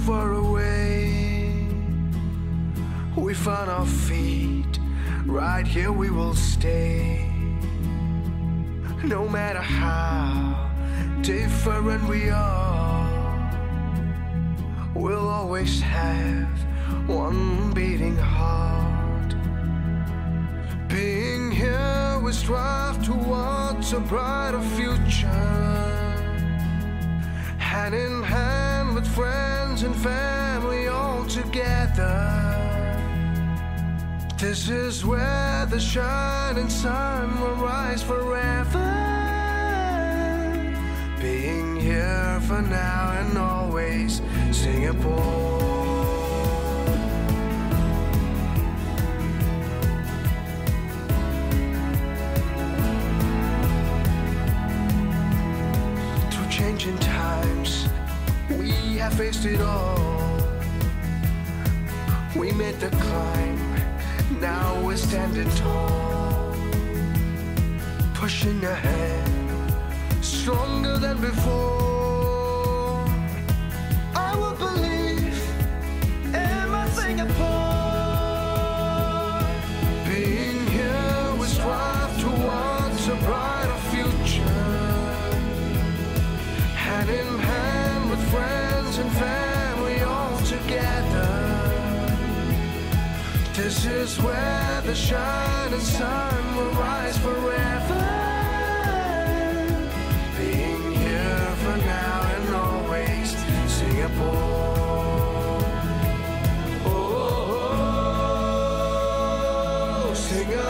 far away. We found our feet, right here we will stay. No matter how different we are, we'll always have one beating heart. Being here, we strive towards a brighter future. Hand in hand with friends and family all together. This is where the shining sun will rise forever. Being here for now and always, Singapore. Faced it all. We made the climb, now we're standing tall. Pushing ahead, stronger than before. And family all together. This is where the shining sun will rise forever. Being here for now and always, Singapore. Oh, oh, oh. Singapore.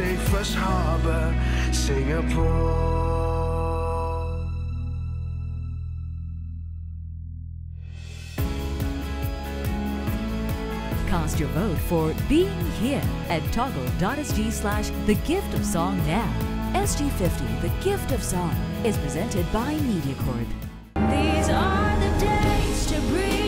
safest harbor, Singapore. Cast your vote for Being Here at toggle.sg slash The Gift of Song now. SG50, The Gift of Song, is presented by MediaCorp. These are the days.